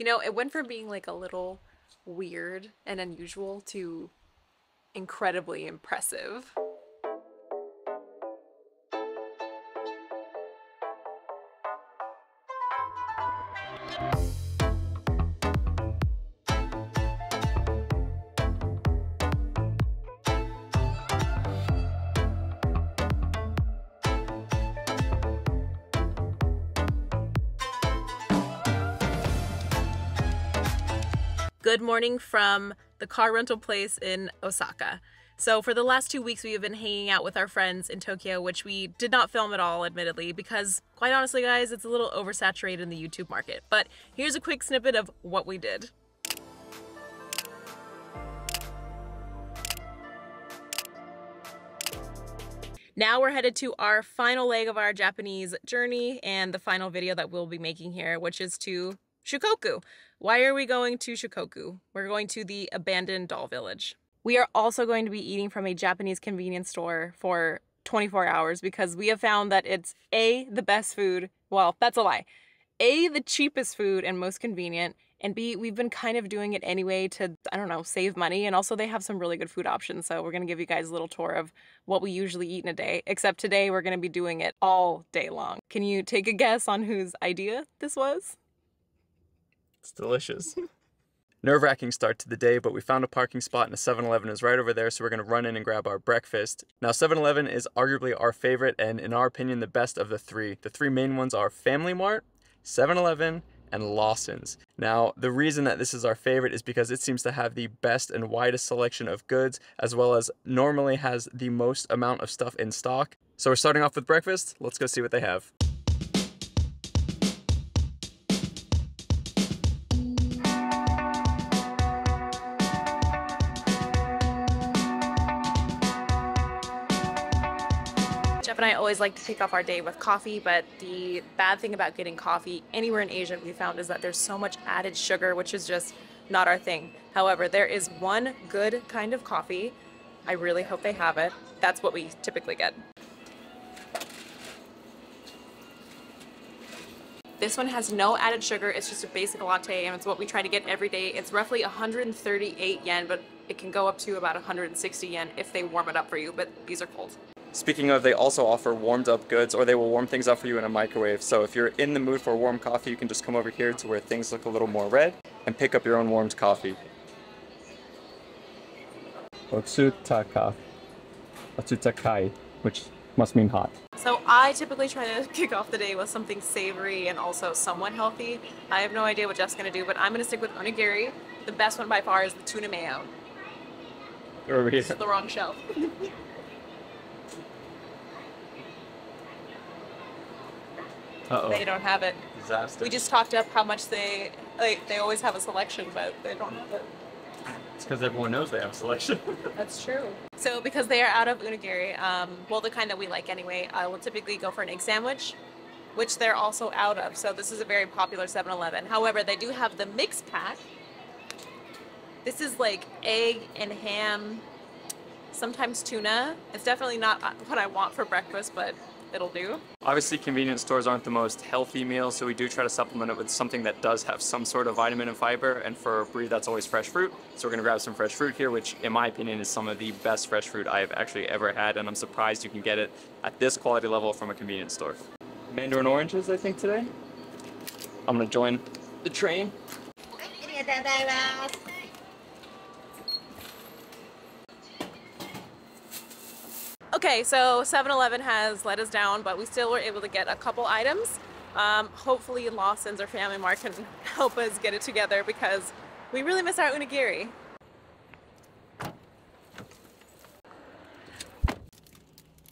You know, it went from being like a little weird and unusual to incredibly impressive. Good morning from the car rental place in Osaka. So, for the last two weeks, we have been hanging out with our friends in Tokyo, which we did not film at all, admittedly, because quite honestly, guys, it's a little oversaturated in the YouTube market. But here's a quick snippet of what we did. Now we're headed to our final leg of our Japanese journey and the final video that we'll be making here, which is to Shikoku. Why are we going to Shikoku? We're going to the abandoned doll village. We are also going to be eating from a Japanese convenience store for 24 hours because we have found that it's A, the best food. Well, that's a lie. A, the cheapest food and most convenient. And B, we've been kind of doing it anyway to, I don't know, save money. And also, they have some really good food options. So, we're going to give you guys a little tour of what we usually eat in a day. Except today, we're going to be doing it all day long. Can you take a guess on whose idea this was? It's delicious. Nerve wracking start to the day, but we found a parking spot and a 7 Eleven is right over there, so we're gonna run in and grab our breakfast. Now, 7 Eleven is arguably our favorite and, in our opinion, the best of the three. The three main ones are Family Mart, 7 Eleven, and Lawson's. Now, the reason that this is our favorite is because it seems to have the best and widest selection of goods, as well as normally has the most amount of stuff in stock. So, we're starting off with breakfast. Let's go see what they have. Always like to kick off our day with coffee, but the bad thing about getting coffee anywhere in Asia we found is that there's so much added sugar, which is just not our thing. However, there is one good kind of coffee. I really hope they have it. That's what we typically get. This one has no added sugar. It's just a basic latte, and it's what we try to get every day. It's roughly 138 yen, but it can go up to about 160 yen if they warm it up for you, but these are cold. Speaking of, they also offer warmed up goods or they will warm things up for you in a microwave. So if you're in the mood for warm coffee, you can just come over here to where things look a little more red and pick up your own warmed coffee. Otsutaka. Otsutakai, which must mean hot. So I typically try to kick off the day with something savory and also somewhat healthy. I have no idea what Jeff's gonna do, but I'm gonna stick with onigiri. The best one by far is the tuna mayo. Over here. It's the wrong shelf. Uh-oh. They don't have it. Disaster. We just talked up how much they like. They always have a selection, but they don't have it. It's because everyone knows they have a selection. That's true. So because they are out of onigiri, um, well, the kind that we like anyway, I will typically go for an egg sandwich, which they're also out of. So this is a very popular 7-Eleven. However, they do have the mix pack. This is like egg and ham, sometimes tuna. It's definitely not uh, what I want for breakfast, but it'll do. Obviously, convenience stores aren't the most healthy meal, so we do try to supplement it with something that does have some sort of vitamin and fiber. And for Brie, that's always fresh fruit. So we're gonna grab some fresh fruit here, which, in my opinion, is some of the best fresh fruit I've actually ever had. And I'm surprised you can get it at this quality level from a convenience store. Mandarin oranges, I think, today. I'm gonna join the train. Okay, so 7-Eleven has let us down, but we still were able to get a couple items. Um, hopefully Lawson's or Family Mart can help us get it together because we really miss our onigiri.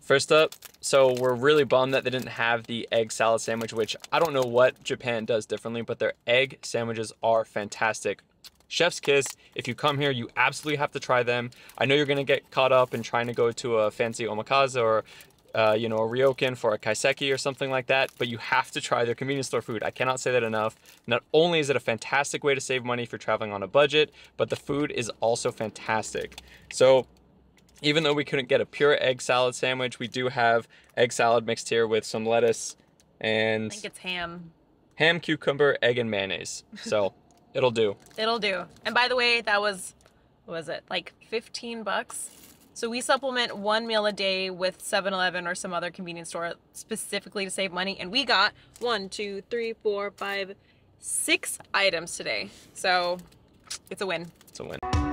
First up, so we're really bummed that they didn't have the egg salad sandwich, which I don't know what Japan does differently, but their egg sandwiches are fantastic. Chef's Kiss, if you come here, you absolutely have to try them. I know you're gonna get caught up in trying to go to a fancy omakase or uh, you know, a ryokan for a kaiseki or something like that, but you have to try their convenience store food. I cannot say that enough. Not only is it a fantastic way to save money if you're traveling on a budget, but the food is also fantastic. So even though we couldn't get a pure egg salad sandwich, we do have egg salad mixed here with some lettuce and I think it's ham. ham, cucumber, egg, and mayonnaise. So It'll do. It'll do. And by the way, that was, what was it, like 15 bucks? So we supplement one meal a day with 7 Eleven or some other convenience store specifically to save money. And we got one, two, three, four, five, six items today. So it's a win. It's a win.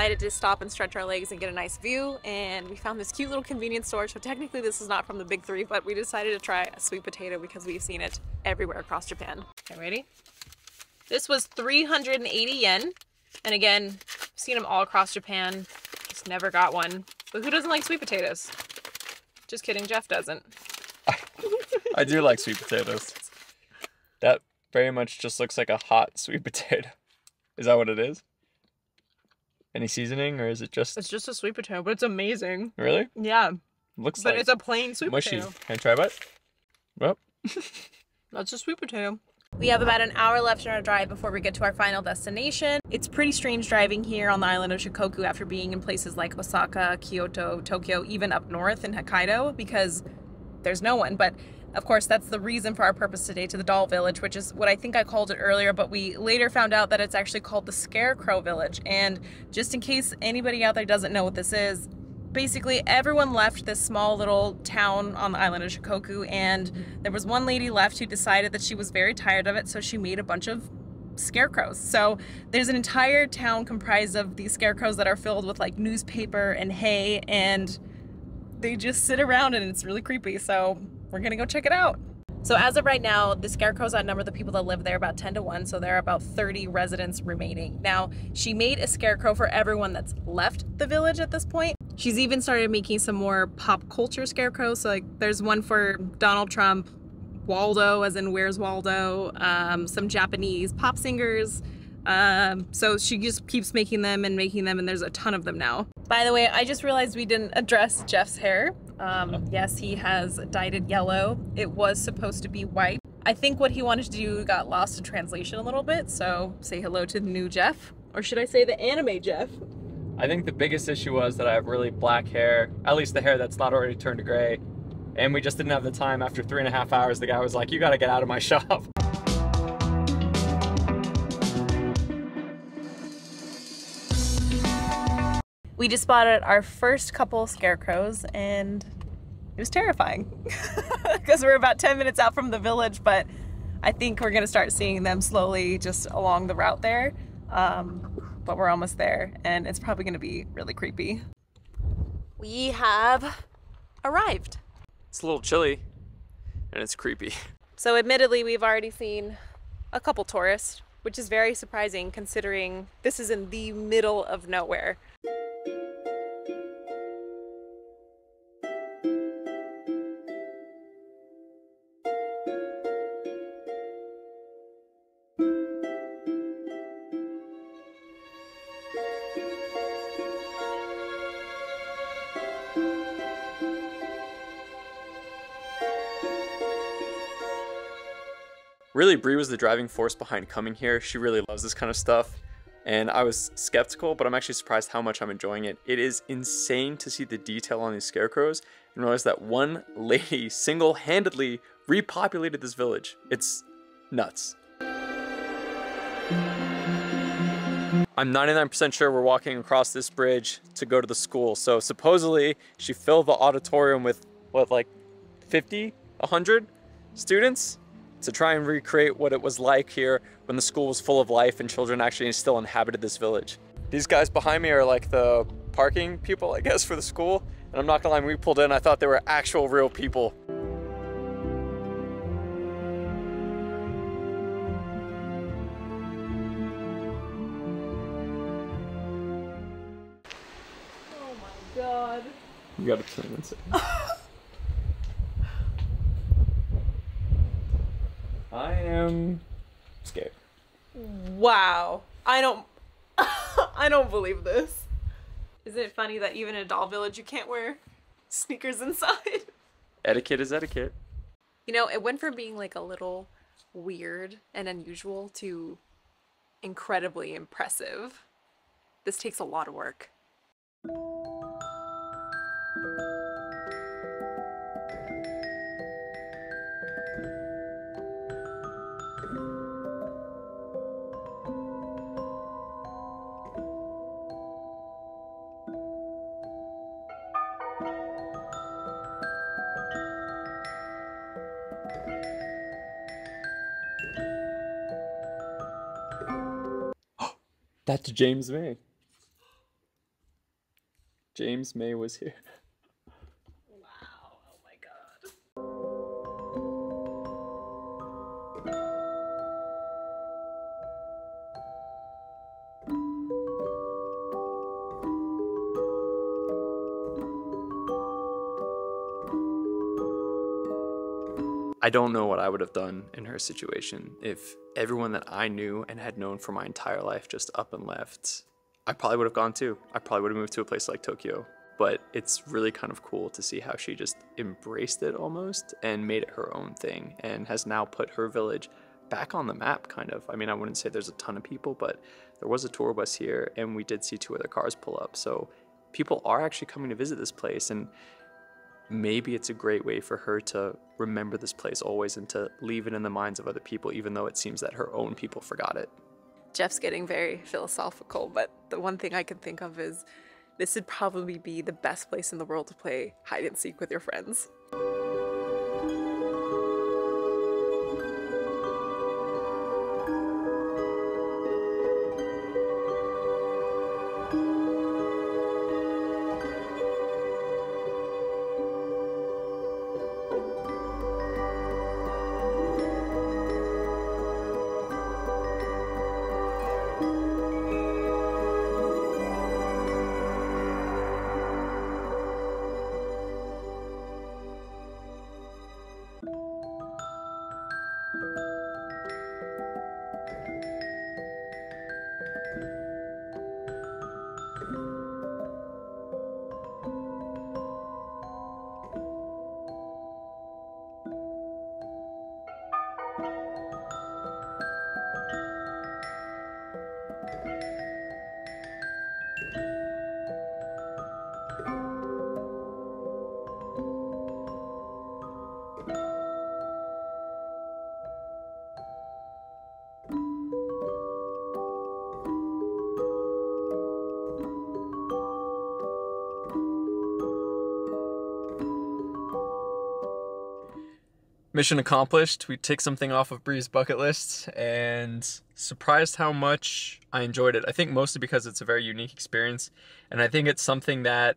Decided to stop and stretch our legs and get a nice view and we found this cute little convenience store. So technically this is not from the big three but we decided to try a sweet potato because we've seen it everywhere across japan. Okay ready? This was 380 yen. And again seen them all across japan. Just never got one. But who doesn't like sweet potatoes? Just kidding jeff doesn't. I do like sweet potatoes. That very much just looks like a hot sweet potato. Is that what it is? Any seasoning or is it just it's just a sweet potato but it's amazing really? yeah Looks but like it's a plain sweet mushy. potato Can I try bite? Well, That's a sweet potato. We have about an hour left in our drive before we get to our final destination. It's pretty strange driving here on the island of Shikoku after being in places like Osaka, Kyoto, Tokyo, even up north in Hokkaido because there's no one. But of course, that's the reason for our purpose today to the Doll Village, which is what I think I called it earlier, but we later found out that it's actually called the Scarecrow Village. And just in case anybody out there doesn't know what this is, basically everyone left this small little town on the island of Shikoku and there was one lady left who decided that she was very tired of it so she made a bunch of scarecrows. So there's an entire town comprised of these scarecrows that are filled with like newspaper and hay and they just sit around and it's really creepy. So we're gonna go check it out. So as of right now, the scarecrows outnumber the people that live there about 10 to 1, so there are about 30 residents remaining. Now, she made a scarecrow for everyone that's left the village at this point. She's even started making some more pop culture scarecrows. So like there's one for Donald Trump, Waldo as in Where's Waldo, um, some Japanese pop singers. Um, so she just keeps making them and making them and there's a ton of them now. By the way, I just realized we didn't address Jeff's hair. Um, yes, he has dyed it yellow. It was supposed to be white. I think what he wanted to do got lost in translation a little bit. So say hello to the new Jeff. Or should I say the anime Jeff? I think the biggest issue was that I have really black hair, at least the hair that's not already turned to gray. And we just didn't have the time. After three and a half hours, the guy was like, You gotta get out of my shop. We just spotted our first couple scarecrows and it was terrifying because we're about 10 minutes out from the village, but I think we're going to start seeing them slowly just along the route there. Um, but we're almost there and it's probably going to be really creepy. We have arrived. It's a little chilly and it's creepy. So, admittedly, we've already seen a couple tourists, which is very surprising considering this is in the middle of nowhere. Really, Brie was the driving force behind coming here. She really loves this kind of stuff. And I was skeptical, but I'm actually surprised how much I'm enjoying it. It is insane to see the detail on these scarecrows and realize that one lady single handedly repopulated this village. It's nuts. I'm 99% sure we're walking across this bridge to go to the school. So supposedly she filled the auditorium with what, like 50, 100 students to try and recreate what it was like here when the school was full of life and children actually still inhabited this village. These guys behind me are like the parking people, I guess, for the school. And I'm not gonna lie, when we pulled in, I thought they were actual real people. Oh my god. You gotta turn this I am scared. Wow. I don't I don't believe this. Isn't it funny that even in a doll village you can't wear sneakers inside. Etiquette is etiquette. You know, it went from being like a little weird and unusual to incredibly impressive. This takes a lot of work. That's James May. James May was here. I don't know what I would have done in her situation if everyone that I knew and had known for my entire life just up and left. I probably would have gone too. I probably would have moved to a place like Tokyo. But it's really kind of cool to see how she just embraced it almost and made it her own thing and has now put her village back on the map, kind of. I mean, I wouldn't say there's a ton of people, but there was a tour bus here and we did see two other cars pull up. So people are actually coming to visit this place and maybe it's a great way for her to remember this place always and to leave it in the minds of other people, even though it seems that her own people forgot it. Jeff's getting very philosophical, but the one thing I can think of is this would probably be the best place in the world to play hide and seek with your friends. Mission accomplished. We ticked something off of Bree's bucket list and surprised how much I enjoyed it. I think mostly because it's a very unique experience. And I think it's something that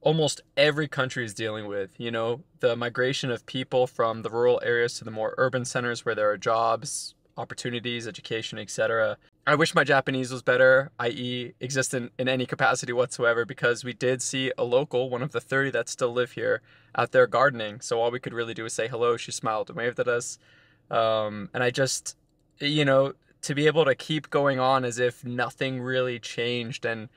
almost every country is dealing with. You know, the migration of people from the rural areas to the more urban centers where there are jobs, opportunities, education, etc. I wish my Japanese was better, i.e., existent in any capacity whatsoever, because we did see a local, one of the 30 that still live here, out there gardening. So all we could really do was say hello. She smiled and waved at us. Um, and I just, you know, to be able to keep going on as if nothing really changed and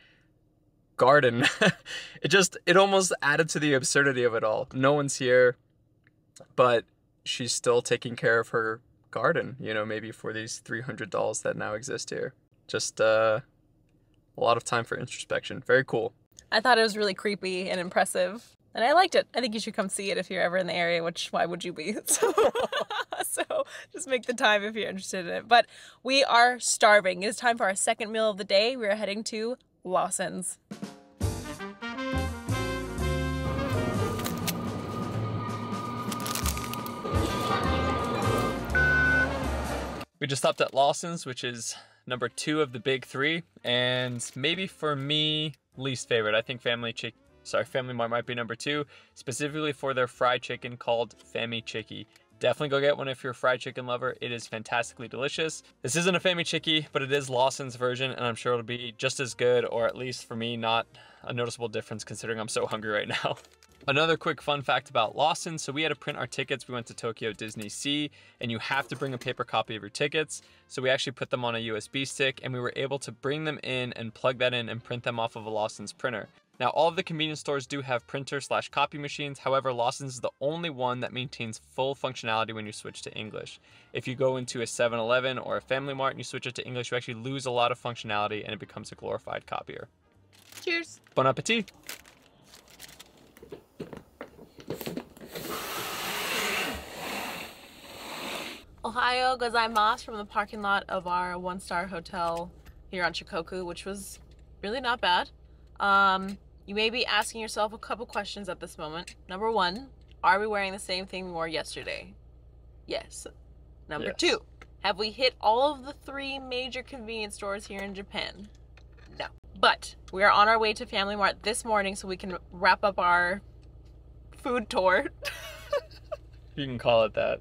garden, it just, it almost added to the absurdity of it all. No one's here, but she's still taking care of her garden, you know, maybe for these 300 dolls that now exist here. Just uh, a lot of time for introspection. Very cool. I thought it was really creepy and impressive. And I liked it. I think you should come see it if you're ever in the area, which why would you be? So, so just make the time if you're interested in it. But we are starving. It is time for our second meal of the day. We are heading to Lawson's. We just stopped at Lawson's, which is number two of the big three, and maybe for me, least favorite. I think Family Chick, sorry, Family Mart might be number two, specifically for their fried chicken called Famichiki. Definitely go get one if you're a fried chicken lover. It is fantastically delicious. This isn't a Famichiki, but it is Lawson's version, and I'm sure it'll be just as good, or at least for me, not a noticeable difference considering I'm so hungry right now. Another quick fun fact about Lawson. So we had to print our tickets. We went to Tokyo DisneySea and you have to bring a paper copy of your tickets. So we actually put them on a USB stick and we were able to bring them in and plug that in and print them off of a Lawson's printer. Now, all of the convenience stores do have printer slash copy machines. However, Lawson's is the only one that maintains full functionality when you switch to English. If you go into a 7 Eleven or a Family Mart and you switch it to English, you actually lose a lot of functionality and it becomes a glorified copier. Cheers. Bon appetit! Ohio guys. I'm gozaimasu from the parking lot of our one star hotel here on Shikoku, which was really not bad. Um, you may be asking yourself a couple questions at this moment. Number one, are we wearing the same thing we wore yesterday? Yes. Number Yes. two, have we hit all of the three major convenience stores here in Japan? No. But we are on our way to Family Mart this morning so we can wrap up our food tour. You can call it that.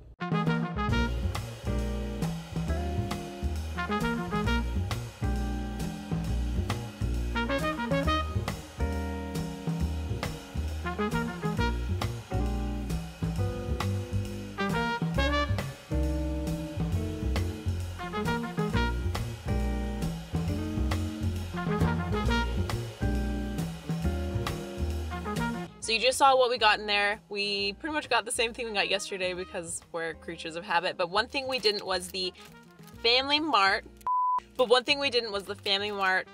So you just saw what we got in there. We pretty much got the same thing we got yesterday because we're creatures of habit. But one thing we didn't was the Family Mart. But one thing we didn't was the Family Mart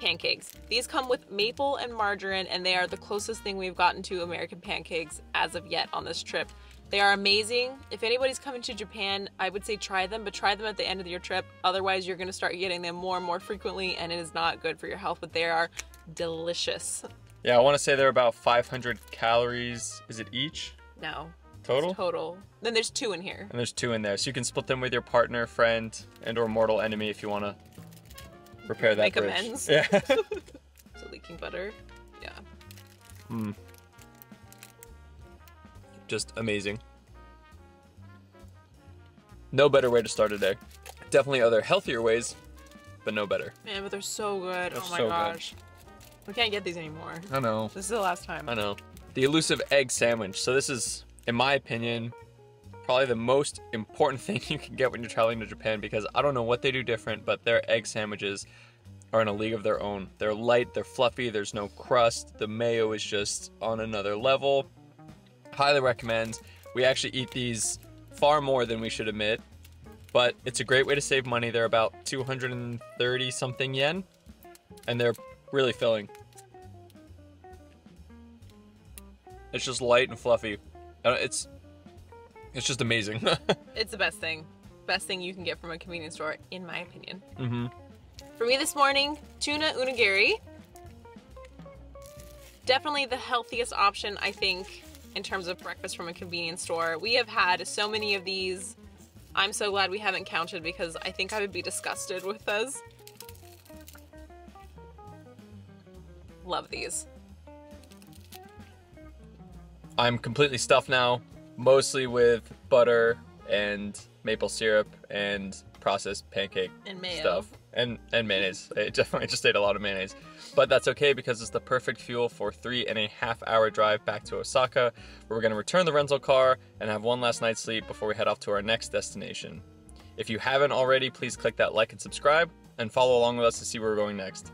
pancakes. These come with maple and margarine, and they are the closest thing we've gotten to American pancakes as of yet on this trip. They are amazing. If anybody's coming to Japan, I would say try them, but try them at the end of your trip. Otherwise, you're going to start getting them more and more frequently, and it is not good for your health, but they are delicious. Yeah, I want to say they're about 500 calories. Is it each No, total? total. Then there's two in here. And there's two in there, so you can split them with your partner, friend, and/or mortal enemy if you want to repair that Make bridge. amends. Yeah. So leaking butter. Yeah. Mm. Just amazing. No better way to start a day. Definitely other healthier ways, but no better. Man, but they're so good. They're oh my so good. We can't get these anymore. I know. This is the last time. I know. The elusive egg sandwich. So this is, in my opinion, probably the most important thing you can get when you're traveling to Japan because I don't know what they do different, but their egg sandwiches are in a league of their own. They're light, they're fluffy, there's no crust. The mayo is just on another level. Highly recommend. We actually eat these far more than we should admit, but it's a great way to save money. They're about 230 something yen, and they're really filling. It's just light and fluffy. It's it's just amazing. It's the best thing. Best thing you can get from a convenience store, in my opinion. hmm For me this morning, tuna onigiri. Definitely the healthiest option, I think, in terms of breakfast from a convenience store. We have had so many of these. I'm so glad we haven't counted because I think I would be disgusted with those. Love these. I'm completely stuffed now, mostly with butter and maple syrup and processed pancake And stuff and and mayonnaise. I definitely just ate a lot of mayonnaise, but that's okay because it's the perfect fuel for three and a half hour drive back to Osaka, where we're gonna return the rental car and have one last night's sleep before we head off to our next destination. If you haven't already, please click that like and subscribe and follow along with us to see where we're going next.